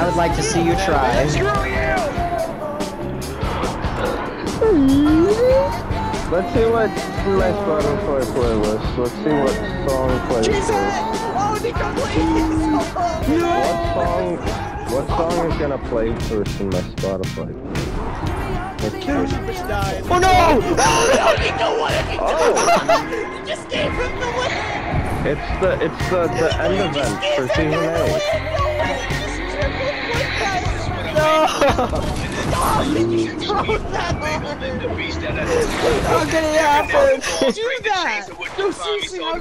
I would like to see you try. Let's see what my Spotify playlist. Let's see what song plays Jesus! first. Oh, Niko, please! What song? What song is gonna play first in my Spotify? Let's see. Oh no! Oh, You just gave him the win! it's the it's the the end event for season eight. How can it happen? Do that! No, seriously, how